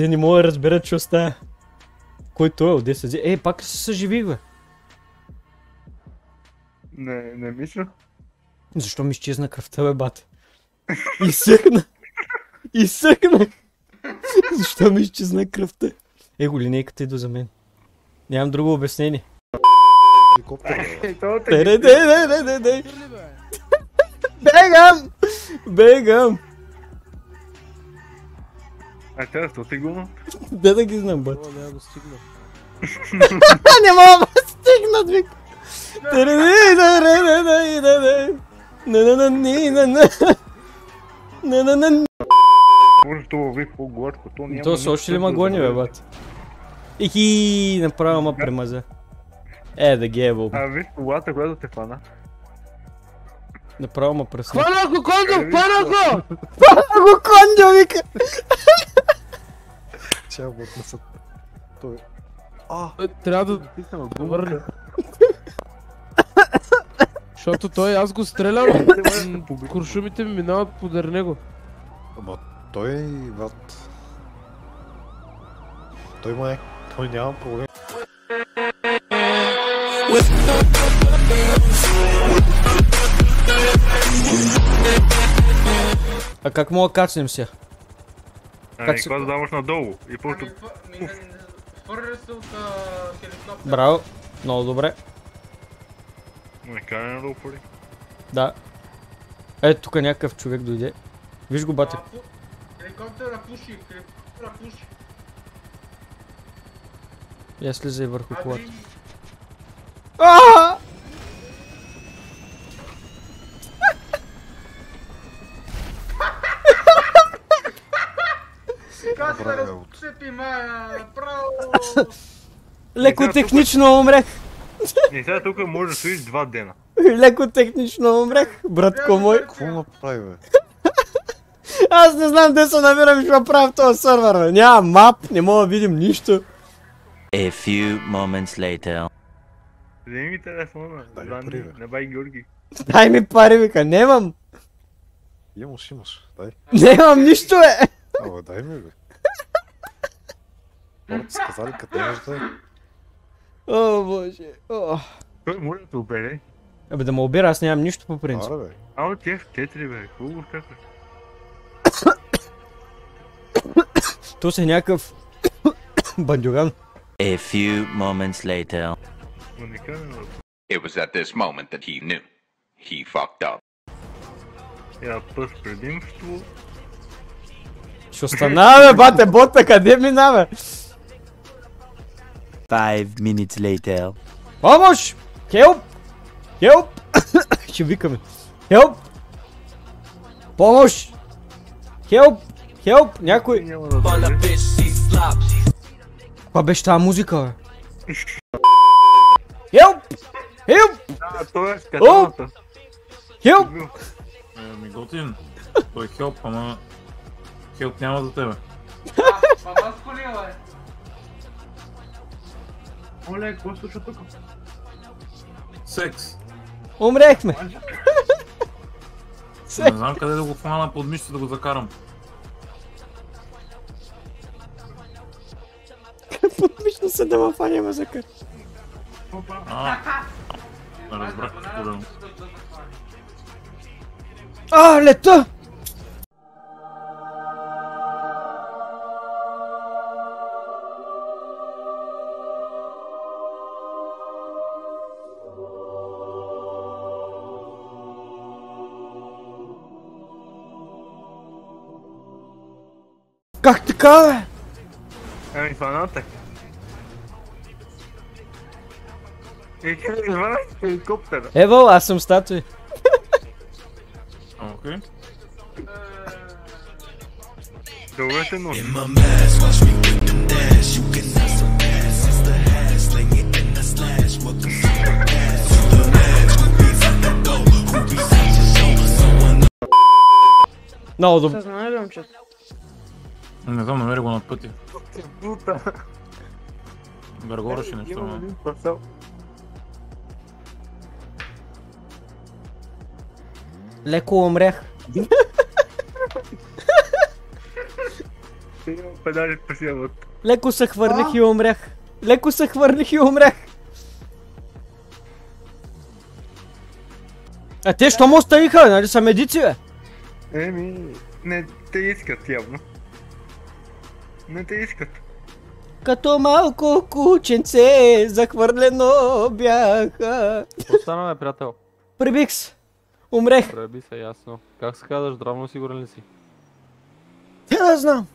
Те не могат да разберат, става. Кой той е? Се взе? Е, пак се съживих, бе. Не, не мисля. Защо ми изчезна кръвта, бе, бате? Изсъхна! Изсъхна! Защо ми изчезна кръвта? Его, линейката идва за мен. Нямам друго обяснение. Хеликоптер. Бегам! Бегам! А тя ти го? Де да ги знам? О, няма го стигна. Не мога да стигнат, вик. Може това лови по-гладко, то няма... То са още ли ма гони, бе, бат? Ихи, направо ма премаза. Е, да ги е, бил. А виж колата, която те фана. Направо ма пръсна. Хвана го, Кондо! Хвана го! Го кондо, вика! Тя го отнесат. Той... А, Е, Трябва да Тисна върне. Защото той аз го стрелям, м, куршумите ми минават подър него. ама той, брат... Той май... Той няма проблем. А как мога да качнем се? Ами, Как се- когато даваш надолу и просто... Хвърля се от а, хеликоптера. Браво. Много добре. Не кара надолу пори. Да. Ето тук някакъв човек дойде. Виж го, бате. Хеликоптера пуши, хеликоптера пуши. Я слизай върху колата. ти... А! Как Добра се работа. разцепи, ма, право... Леко технично умрех. Не, сега тук може да стоиш два дена. Леко технично умрех, братко мой. Какво направи, бе? Аз не знам де се намирам и какво правя в този сървър, бе. Няма мап, не мога да видим нищо. A few moments later. Вземи ми телефона. Бе. на бай Георги. Дай ми пари, вика. Немам. Имаш, имаш. Дай. Немам нищо, бе. Абе, дай ми, бе. Хората са казали, къде имаш да е. О, боже. О. Той може да те обере. Абе да ме обира, аз нямам нищо по принцип. Аре, бе. Ама тя в четири, бе. Го чакаш? То си е някакъв бандюган. A few moments later. It was at this moment that he knew. He fucked up. Я пъс предимство. Ще остана, бе, бате, бота, къде мина, бе? Five minutes later. Помощ! Хелп! Хелп! Ще викаме. Хелп! Помощ! Хелп! Хелп! Някой! Да. Каква беше тази музика, бе? Хелп! Хелп! А, той е с катаната. Хелп! Ми готин. Той е хелп, ама... Хелп няма за тебе. Баба с колила, бе. Оле, какво се случва тук? Секс. Умрехме! Не знам къде да го хвана под мишца да го закарам. Подмишно се да ме фаня ме. А, не разбрах какво да А, лета! Как така, бе? Ами фаната. И как звъна хеликоптера? Ево, аз съм статуи. Окей. Добре се носи. Много добре. Съзнание ли, момче? Не знам, намери го на пътя. Бута. Бергораше нещо, Има ама. един парцел. Леко умрях. Имам педали по. Леко се хвърлих и умрях. Леко се хвърлих и умрях. А те що му оставиха, нали са медици, бе? Еми, не те искат явно. Не те искат. Като малко кученце, захвърлено бяха. Остана ме, приятел. Прибих се. Умрех. Преби се, ясно. Как се казваш, здравно сигурен ли си? Я да знам.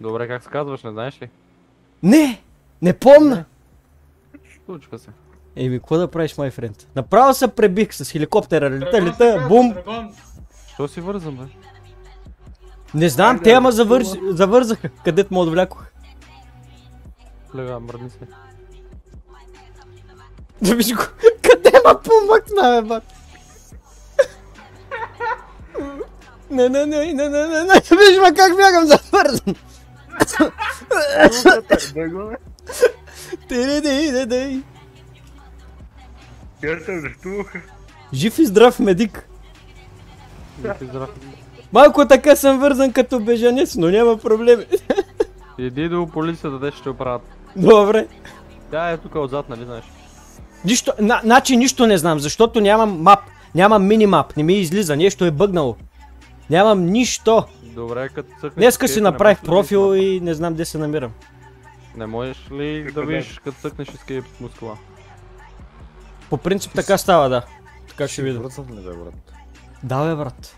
Добре, как се казваш, не знаеш ли? Не, не помна. Случва се. Еми, какво да правиш, май френд? Направо се пребих с хеликоптера, лета, лета, бум. Що си вързан, бе? Не знам, те ама завърз... завързаха, където му отвлякох. Лега, мръдни се. Да виж го, къде ма помъкна, бе, бат? Не, не, не, не, не, не, не, виж ма как бягам завързан. Го не. Ди. Я се арестуваха. Жив и здрав медик. Да ти здрав. Малко така съм вързан като бежанец, но няма проблеми. Иди до полицията, те ще оправят. Добре. Тя е тук отзад, нали знаеш? Нищо, на, значи нищо не знам, защото нямам мап. Нямам минимап, не ми излиза, нещо е бъгнало. Нямам нищо. Добре, като цъкнеш... Днеска си направих да профил и не знам где се намирам. Не можеш ли да видиш, като цъкнеш escape мускула? По принцип така става, да. Така ще видя. Да, бе, брат.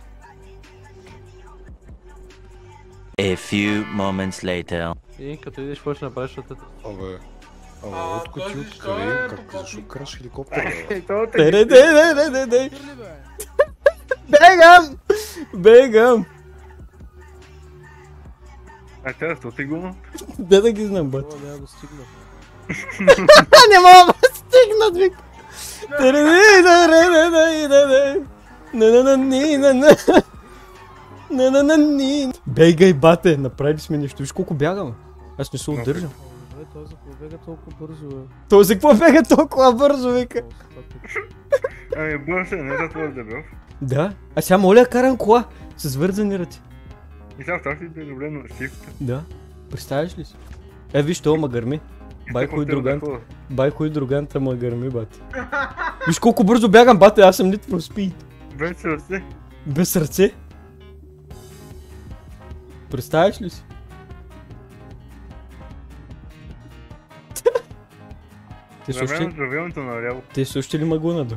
A few moments later. И като идеш, какво ще направиш, защото Абе, Абе, А, от коти този от що е къде? Как защо краш хеликоптер, бе? Ей, това те Тере, де, де, де, де, де. Бегам! Бегам! А тя защо ти го? Де да ги знам. О, няма да стигна. не мога да стигнат, вик. Тере, де, де, де, де, де, де, де. Не, не, не, не, не, не. Не, не, не, не. Бегай, бате, направили сме нещо. Виж колко бягаме. Аз не се удържам. Добре, той за какво бега толкова бързо, бе? Той за какво бега толкова бързо, вика? Ами бързо е, не за твой дебел. Да. А сега моля карам кола с вързани ръци. И сега става си да е добре на шифта. Да. Представяш ли си? Е, виж, това ма гърми. Байко и друганта. Байко и друганта ма гърми, бате. Виж колко бързо бягам, бате, аз съм for Speed. Без ръце. Без ръце. Представяш ли си? Те слушате, Време здравеното наляво. те слушате ли магонадо?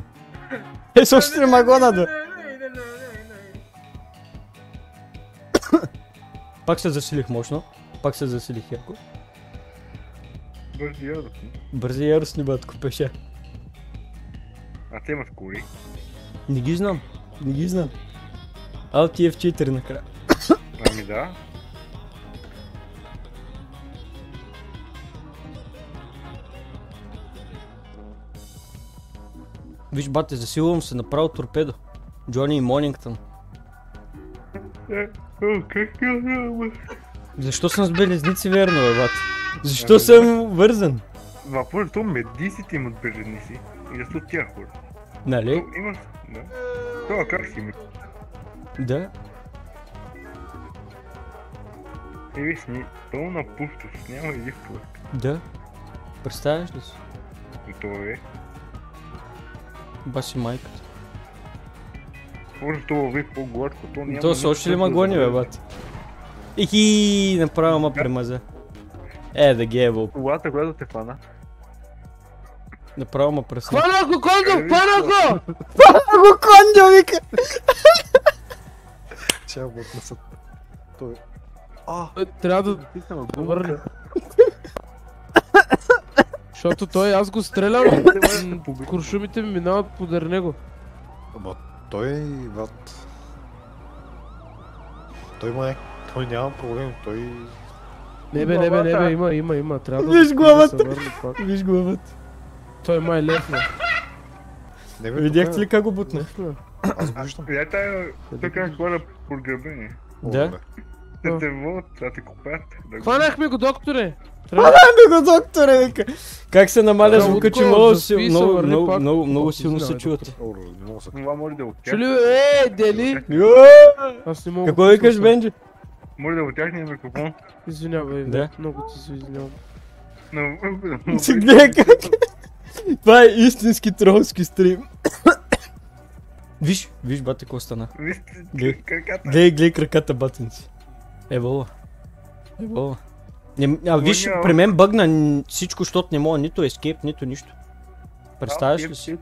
Те слушате ли магонадо? Пак се засилих мощно. Пак се засилих яко. Бързи яростни. Бързи яростни, батко, пеша. А те имат коли. Не ги знам. Не ги знам. Alt F4 накрая. Ами да. Виж, бате, засилвам се направо торпедо. Джони и Монингтън. Е, Защо съм с белезници, верно, бе, бате? Защо съм вързан? Въпрос, то медисите имат беженици. И да са тях хора. Нали? То Има, да. Това как си ми? Да. И виж, пълна пустост, няма един човек. Да. Представяш ли си? И то е. Баси майката. Може това вие по-гладко, то няма... То са още ли ма гони, бе, бате? Ихи, направо ма премаза. Е, да ги е вълк. Колата, която те фана. Направо ма пресна. Хвана го, Кондо, хвана го! го кондо, вика! Тя го отнесат. Той... А, Е, Трябва да върне. Защото той аз го стрелям, м, куршумите ми минават подър него. ама той, брат... Той има. Той няма проблем, той... Не бе, не бе, не бе, има, има, има. Трябва да Виж главата. Виж главата. Той май лепна. Не бе, Видяхте тук ли как го бутна? Е- Аз го виждам. Я тая, така хора подгребени. О, Да. Те те водят, а те купят. Да Хванахме го, докторе! Ами го, докторе, вика! Как се намаля Да, звука, че много, много, много, много, много силно се чувате. Да. Това може да е от тях. Чули, е, дели! Мога. Какво да викаш. Бенджи? Може да отяхне микрофон. Извинявай, Да. да. много ти се извинявам. Гледай как. Това е истински тролски стрим. виж, виж, бате, какво стана. Вижте Гледай. краката. Гледай, гледай краката, батенци. Ебола. Ебола. Не, а виж, при мен бъгна всичко, защото не мога нито ескейп, нито нищо. Представяш ли си?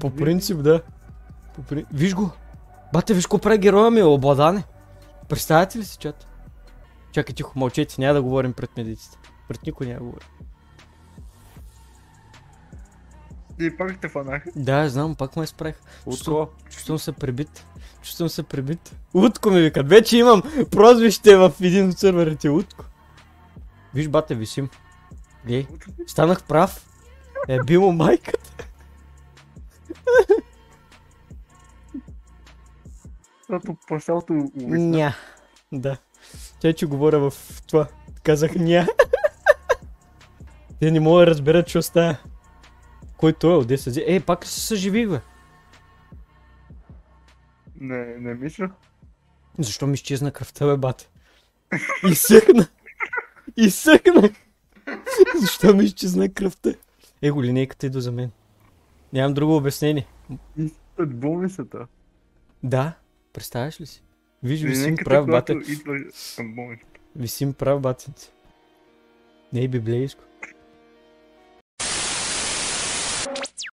По принцип, да. По при... Виж го. Бате, виж какво прави героя ми, обладане. Представяте ли си, чат? Чакай тихо, мълчете, няма да говорим пред медиците. Пред никой няма да говорим. И пак те фанах. Да, знам, пак ме. Чувствам, Утко. чувствам се пребит. Чувствам се пребит. Утко ми викат. Вече имам прозвище в един от сървърите. Утко. Виж, бате, висим. Глей, станах прав. Е, би му майката. Защото увисна. Ня. Да. Тя, че говоря в това. Казах ня. Те не могат да разберат, що става. Кой той е? Се взе? Ей, пак се съживих, бе. Не, не мисля. Защо ми изчезна кръвта, бе, бате? Изсъхна. Изсъхна. Защо ми изчезна кръвта? Его, линейката идва за мен. Нямам друго обяснение. От болницата. Да, представяш ли си? Виж, висим прав, когато бате. идва към болницата. Висим прав, батенци. Не е библейско.